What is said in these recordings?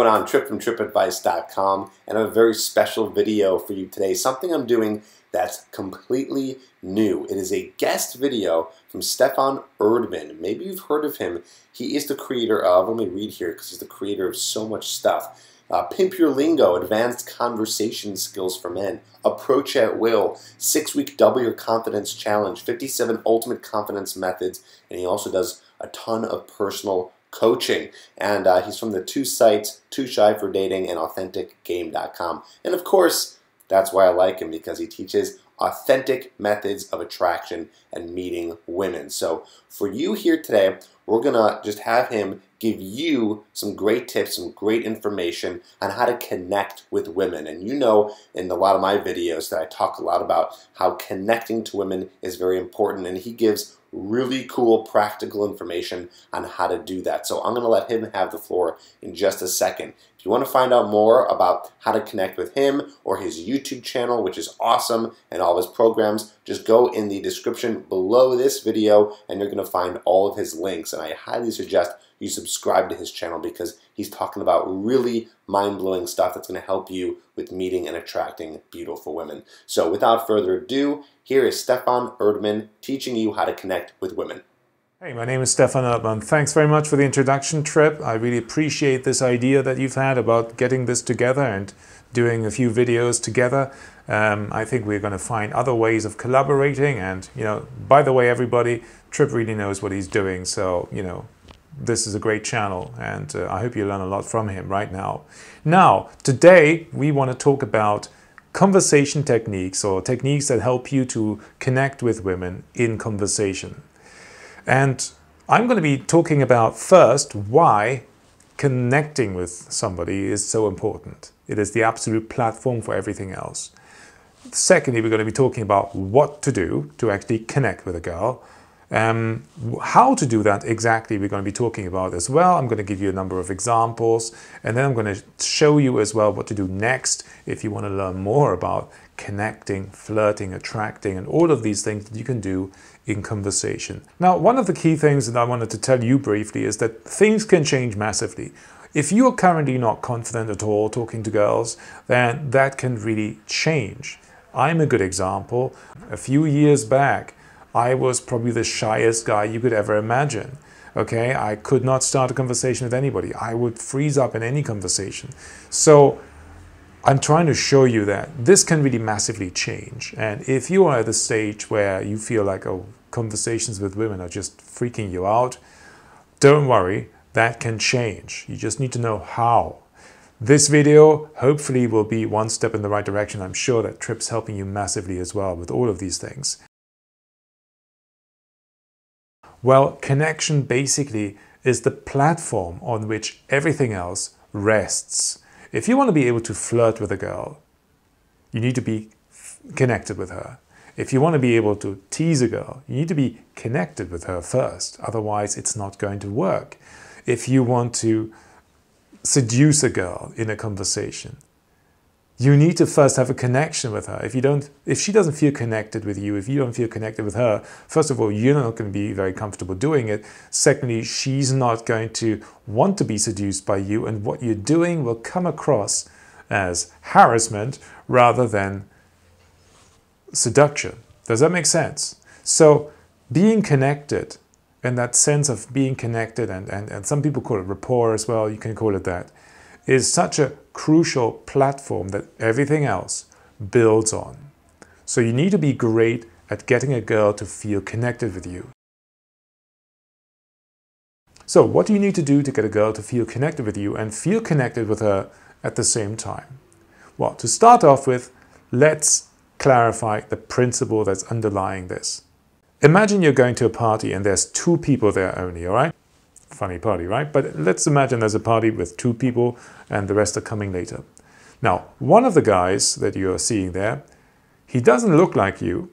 going on? Tripp from trippadvice.com and I have a very special video for you today. Something I'm doing that's completely new. It is a guest video from Stephan Erdman. Maybe you've heard of him. He is the creator of, let me read here because he's the creator of so much stuff. Uh, Pimp Your Lingo, Advanced Conversation Skills for Men, Approach at Will, Six Week Double Your Confidence Challenge, 57 Ultimate Confidence Methods, and he also does a ton of personal coaching. And uh, he's from the two sites, Too Shy for Dating and AuthenticGame.com. And of course, that's why I like him because he teaches authentic methods of attraction and meeting women. So for you here today, we're going to just have him give you some great tips, some great information on how to connect with women. And you know in a lot of my videos that I talk a lot about how connecting to women is very important and he gives really cool practical information on how to do that. So I'm going to let him have the floor in just a second. If you want to find out more about how to connect with him or his YouTube channel, which is awesome, and all of his programs, just go in the description below this video and you're going to find all of his links. And I highly suggest you subscribe to his channel because he's talking about really mind-blowing stuff that's going to help you with meeting and attracting beautiful women. So without further ado, here is Stephan Erdman teaching you how to connect with women. Hey, my name is Stephan Erdman. Thanks very much for the introduction Tripp. I really appreciate this idea that you've had about getting this together and doing a few videos together. Um, I think we're going to find other ways of collaborating. And, you know, by the way, everybody, Tripp really knows what he's doing. So, you know, this is a great channel and uh, I hope you learn a lot from him right now. Now, today we want to talk about conversation techniques or techniques that help you to connect with women in conversation. And I'm going to be talking about first why connecting with somebody is so important. It is the absolute platform for everything else. Secondly, we're going to be talking about what to do to actually connect with a girl. Um, how to do that exactly we're going to be talking about as well. I'm going to give you a number of examples and then I'm going to show you as well what to do next if you want to learn more about connecting, flirting, attracting and all of these things that you can do in conversation. Now one of the key things that I wanted to tell you briefly is that things can change massively. If you're currently not confident at all talking to girls, then that can really change. I'm a good example. A few years back, I was probably the shyest guy you could ever imagine. Okay, I could not start a conversation with anybody. I would freeze up in any conversation. So I'm trying to show you that this can really massively change. And if you are at the stage where you feel like, oh, conversations with women are just freaking you out, don't worry, that can change. You just need to know how. This video hopefully will be one step in the right direction. I'm sure that Tripp's helping you massively as well with all of these things. Well, connection basically is the platform on which everything else rests. If you want to be able to flirt with a girl, you need to be connected with her. If you want to be able to tease a girl, you need to be connected with her first. Otherwise, it's not going to work. If you want to seduce a girl in a conversation, you need to first have a connection with her. If you don't, if she doesn't feel connected with you, if you don't feel connected with her, first of all, you're not going to be very comfortable doing it. Secondly, she's not going to want to be seduced by you, and what you're doing will come across as harassment rather than seduction. Does that make sense? So, being connected, and that sense of being connected, and, and, and some people call it rapport as well, you can call it that, is such a crucial platform that everything else builds on. So you need to be great at getting a girl to feel connected with you. So what do you need to do to get a girl to feel connected with you and feel connected with her at the same time? Well, to start off with, let's clarify the principle that's underlying this. Imagine you're going to a party and there's two people there only, all right? Funny party, right? But let's imagine there's a party with two people and the rest are coming later. Now, one of the guys that you're seeing there, he doesn't look like you,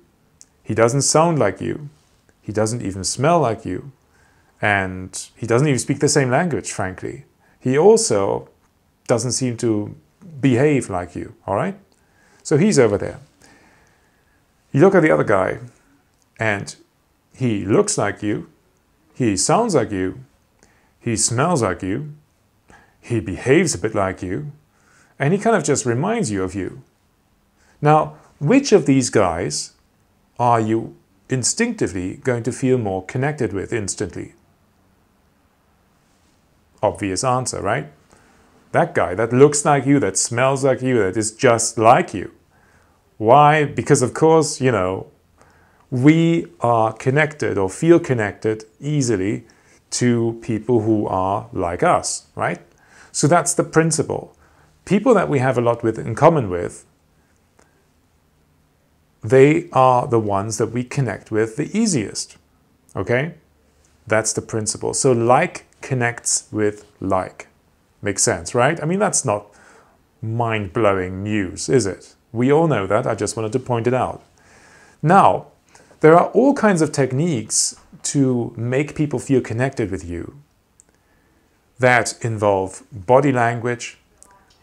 he doesn't sound like you, he doesn't even smell like you, and he doesn't even speak the same language, frankly. He also doesn't seem to behave like you, all right? So he's over there. You look at the other guy, and he looks like you, he sounds like you, he smells like you. he behaves a bit like you, and he kind of just reminds you of you. Now, which of these guys are you instinctively going to feel more connected with instantly? Obvious answer, right? That guy that looks like you, that smells like you, that is just like you. Why? Because, of course, you know, we are connected or feel connected easily to people who are like us, right? So that's the principle. People that we have a lot with in common with, they are the ones that we connect with the easiest. Okay? That's the principle. So like connects with like. Makes sense, right? I mean, that's not mind blowing news, is it? We all know that. I just wanted to point it out. Now, there are all kinds of techniques to make people feel connected with you that involve body language,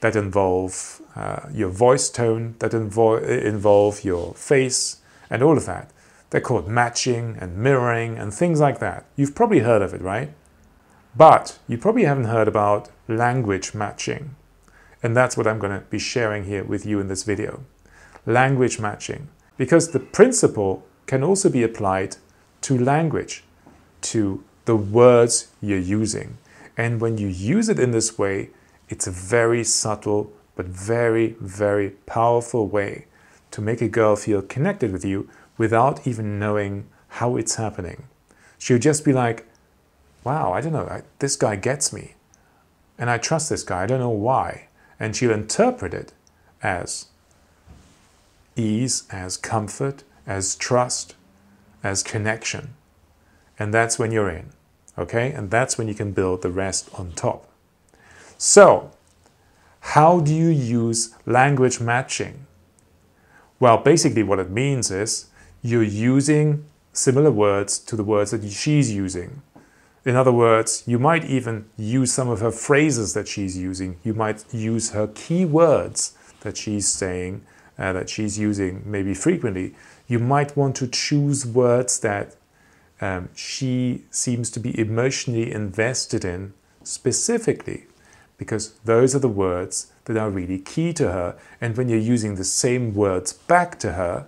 that involve uh, your voice tone, that invo- involve your face, and all of that. They're called matching and mirroring and things like that. You've probably heard of it, right? But you probably haven't heard about language matching. And that's what I'm going to be sharing here with you in this video. Language matching. Because the principle can also be applied to language, to the words you're using. And when you use it in this way, it's a very subtle but very, very powerful way to make a girl feel connected with you without even knowing how it's happening. She'll just be like, wow, I don't know, I, this guy gets me. And I trust this guy, I don't know why. And she'll interpret it as ease, as comfort, as trust, as connection. And that's when you're in. Okay? And that's when you can build the rest on top. So, how do you use language matching? Well, basically, what it means is you're using similar words to the words that she's using. In other words, you might even use some of her phrases that she's using. You might use her key words that she's saying, uh, that she's using maybe frequently. You might want to choose words that um, she seems to be emotionally invested in specifically, because those are the words that are really key to her. And when you're using the same words back to her,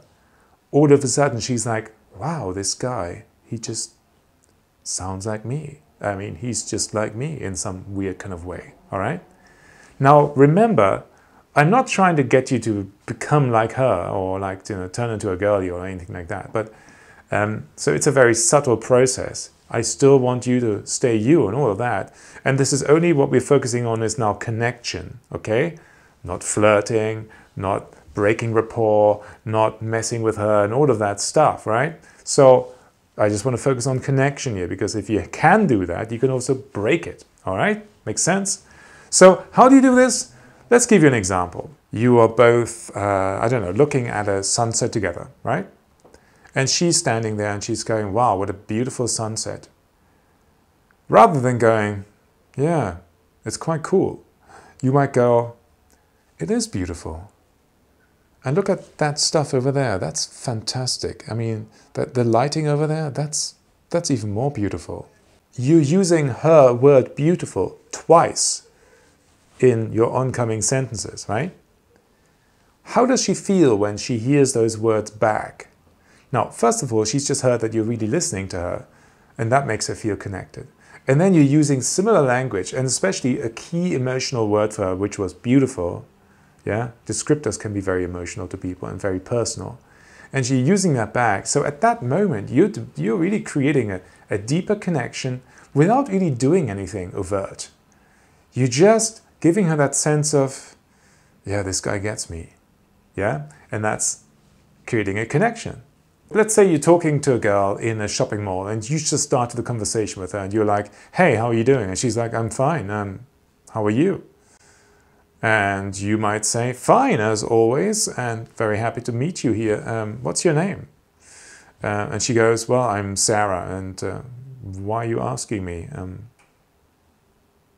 all of a sudden she's like, wow, this guy, he just sounds like me. I mean, he's just like me in some weird kind of way. All right? Now, remember, I'm not trying to get you to become like her or like you know turn into a girlie or anything like that. But um, so it's a very subtle process. I still want you to stay you and all of that. And this is only what we're focusing on is now connection. Okay, not flirting, not breaking rapport, not messing with her, and all of that stuff. Right? So I just want to focus on connection here because if you can do that, you can also break it. All right? Makes sense? So, how do you do this? Let's give you an example. You are both, uh, I don't know, looking at a sunset together, right? And she's standing there and she's going, wow, what a beautiful sunset. Rather than going, yeah, it's quite cool, you might go, it is beautiful. And look at that stuff over there. That's fantastic. I mean, the, the lighting over there, that's, that's even more beautiful. You're using her word beautiful twice in your oncoming sentences, right? How does she feel when she hears those words back? Now, first of all, she's just heard that you're really listening to her, and that makes her feel connected. And then you're using similar language, and especially a key emotional word for her, which was beautiful, yeah, descriptors can be very emotional to people and very personal. And you're using that back. So at that moment, you're, you're really creating a, a deeper connection without really doing anything overt. You're just giving her that sense of, yeah, this guy gets me. Yeah? And that's creating a connection. Let's say you're talking to a girl in a shopping mall and you just started the conversation with her and you're like, hey, how are you doing? And she's like, I'm fine. Um, how are you? And you might say, Fine, as always, and very happy to meet you here. Um, what's your name? Uh, and she goes, Well, I'm Sarah, and uh, why are you asking me? Um,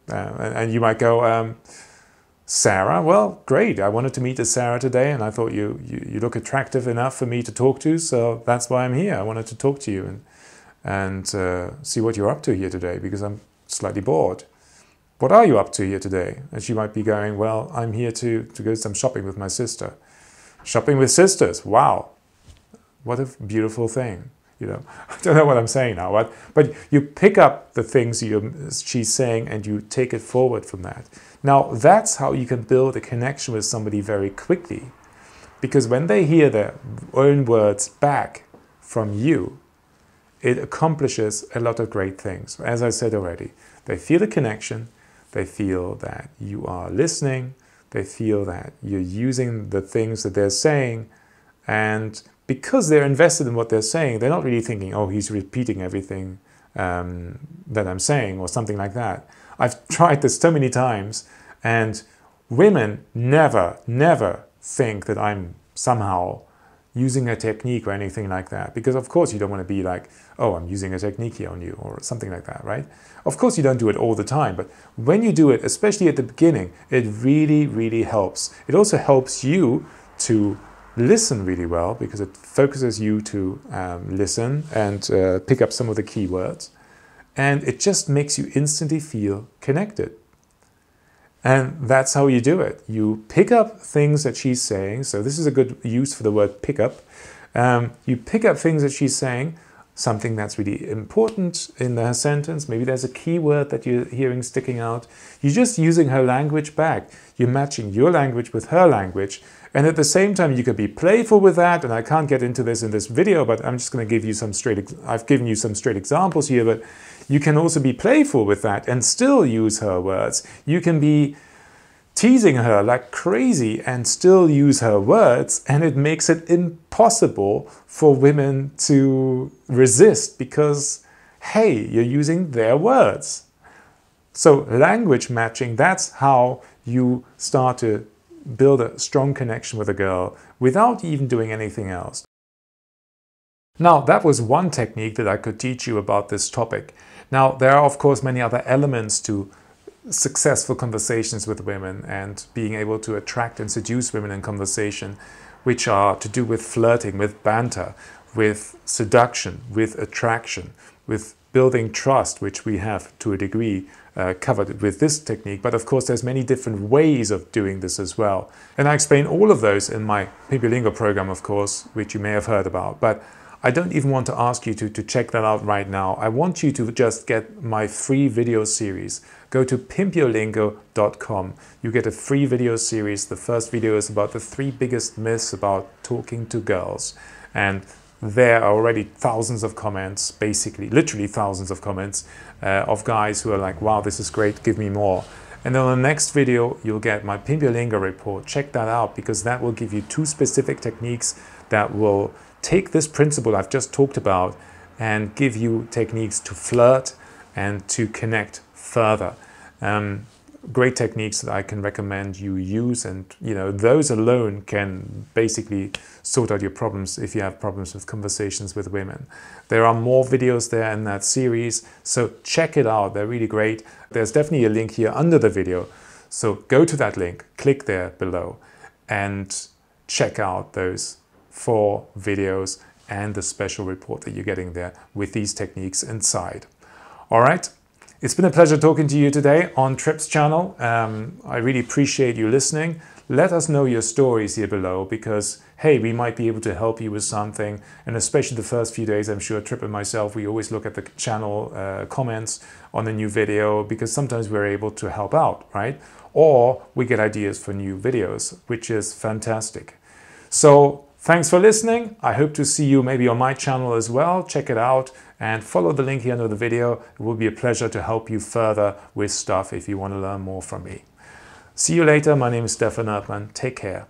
uh, and you might go, um, Sarah, well, great. I wanted to meet a Sarah today, and I thought you, you, you look attractive enough for me to talk to, so that's why I'm here. I wanted to talk to you and, and uh, see what you're up to here today because I'm slightly bored. what are you up to here today? And she might be going, well, I'm here to, to go some shopping with my sister. Shopping with sisters, wow, what a beautiful thing. You know, I don't know what I'm saying now, but, but you pick up the things you, she's saying and you take it forward from that. Now, that's how you can build a connection with somebody very quickly. Because when they hear their own words back from you, it accomplishes a lot of great things. As I said already, they feel a connection, they feel that you are listening, they feel that you're using the things that they're saying, and because they're invested in what they're saying, they're not really thinking, oh, he's repeating everything um, that I'm saying or something like that. I've tried this so many times, and women never, never think that I'm somehow using a technique or anything like that. Because, of course, you don't want to be like, oh, I'm using a technique here on you or something like that, right? Of course, you don't do it all the time, but when you do it, especially at the beginning, it really, really helps. It also helps you to listen really well because it focuses you to um, listen and uh, pick up some of the keywords. And it just makes you instantly feel connected. And that's how you do it. You pick up things that she's saying. So, this is a good use for the word pick up. Um, you pick up things that she's saying, something that's really important in her sentence. Maybe there's a keyword that you're hearing sticking out. You're just using her language back. You're matching your language with her language. And at the same time, you could be playful with that. And I can't get into this in this video, but I'm just going to give you some straight, I've given you some straight examples here, but you can also be playful with that and still use her words. You can be teasing her like crazy and still use her words, and it makes it impossible for women to resist because, hey, you're using their words. So, language matching, that's how you start to build a strong connection with a girl without even doing anything else. Now, that was one technique that I could teach you about this topic. Now, there are, of course, many other elements to successful conversations with women and being able to attract and seduce women in conversation, which are to do with flirting, with banter, with seduction, with attraction, with building trust, which we have to a degree uh, covered with this technique. But of course, there's many different ways of doing this as well. And I explain all of those in my Pimp Your Lingo program, of course, which you may have heard about. But I don't even want to ask you to, to check that out right now. I want you to just get my free video series. Go to pimpyourlingo.com. You get a free video series. The first video is about the three biggest myths about talking to girls. And there are already thousands of comments, basically, literally thousands of comments uh, of guys who are like, wow, this is great, give me more. And then on the next video, you'll get my Pimp Your Lingo report. Check that out because that will give you two specific techniques that will take this principle I've just talked about and give you techniques to flirt and to connect further. Um, great techniques that I can recommend you use, and you know those alone can basically sort out your problems if you have problems with conversations with women. There are more videos there in that series, so check it out. They're really great. There's definitely a link here under the video, so go to that link, click there below, and check out those four videos and the special report that you're getting there with these techniques inside. All right. It's been a pleasure talking to you today on Tripp's channel. Um, I really appreciate you listening. Let us know your stories here below because, hey, we might be able to help you with something. And especially the first few days, I'm sure Tripp and myself, we always look at the channel uh, comments on a new video because sometimes we're able to help out, right? Or we get ideas for new videos, which is fantastic. So Thanks for listening. I hope to see you maybe on my channel as well. Check it out and follow the link here under the video. It will be a pleasure to help you further with stuff if you want to learn more from me. See you later. My name is Stephan Erdman. Take care.